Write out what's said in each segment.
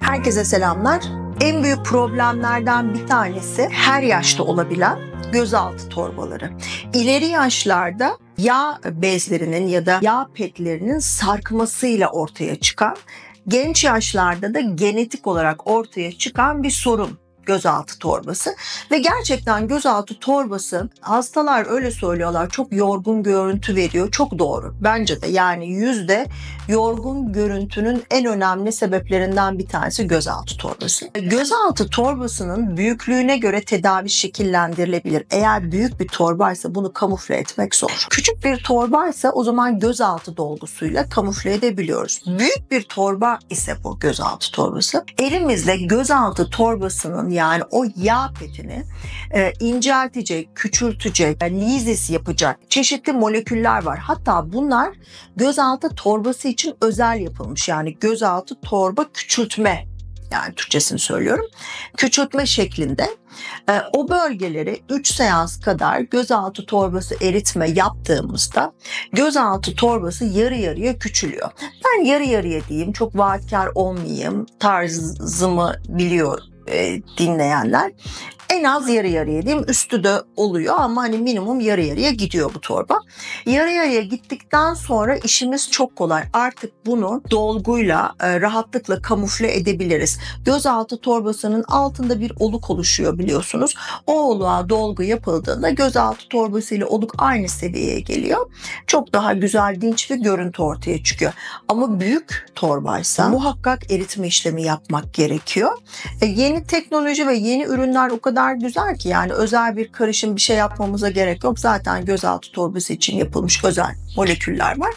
Herkese selamlar. En büyük problemlerden bir tanesi her yaşta olabilen gözaltı torbaları. İleri yaşlarda yağ bezlerinin ya da yağ petlerinin sarkmasıyla ortaya çıkan, genç yaşlarda da genetik olarak ortaya çıkan bir sorun gözaltı torbası ve gerçekten gözaltı torbası hastalar öyle söylüyorlar çok yorgun görüntü veriyor. Çok doğru. Bence de yani yüzde yorgun görüntünün en önemli sebeplerinden bir tanesi gözaltı torbası. Gözaltı torbasının büyüklüğüne göre tedavi şekillendirilebilir. Eğer büyük bir torbaysa bunu kamufle etmek zor. Küçük bir torbaysa o zaman gözaltı dolgusuyla kamufle edebiliyoruz. Büyük bir torba ise bu gözaltı torbası. Elimizle gözaltı torbasının yani o yağ petini e, inceltecek, küçültecek, lizis yapacak çeşitli moleküller var. Hatta bunlar gözaltı torbası için özel yapılmış. Yani gözaltı torba küçültme yani Türkçesini söylüyorum. Küçültme şeklinde e, o bölgeleri 3 seans kadar gözaltı torbası eritme yaptığımızda gözaltı torbası yarı yarıya küçülüyor. Ben yarı yarıya diyeyim çok vaatkar olmayayım tarzımı biliyorum e, dinleyenler en az yarı yarıya diyeyim üstü de oluyor ama hani minimum yarı yarıya gidiyor bu torba. Yarı yarıya gittikten sonra işimiz çok kolay. Artık bunu dolguyla e, rahatlıkla kamufle edebiliriz. Gözaltı torbasının altında bir oluk oluşuyor biliyorsunuz. O oluğa dolgu yapıldığında gözaltı torbası ile oluk aynı seviyeye geliyor. Çok daha güzel dinç bir görüntü ortaya çıkıyor. Ama büyük torbaysa muhakkak eritme işlemi yapmak gerekiyor. E, yeni teknoloji ve yeni ürünler o kadar güzel ki yani özel bir karışım bir şey yapmamıza gerek yok. Zaten gözaltı torbası için yapılmış özel moleküller var.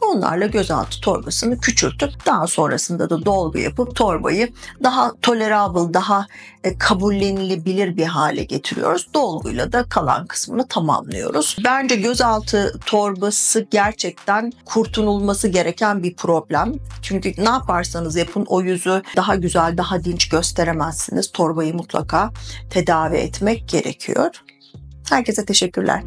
Onlarla gözaltı torbasını küçültüp daha sonrasında da dolgu yapıp torbayı daha tolerable, daha e, kabullenilebilir bir hale getiriyoruz. Dolguyla da kalan kısmını tamamlıyoruz. Bence gözaltı torbası gerçekten kurtululması gereken bir problem. Çünkü ne yaparsanız yapın o yüzü daha güzel, daha dinç gösteremezsiniz. Torbayı mutlaka tedavi etmek gerekiyor. Herkese teşekkürler.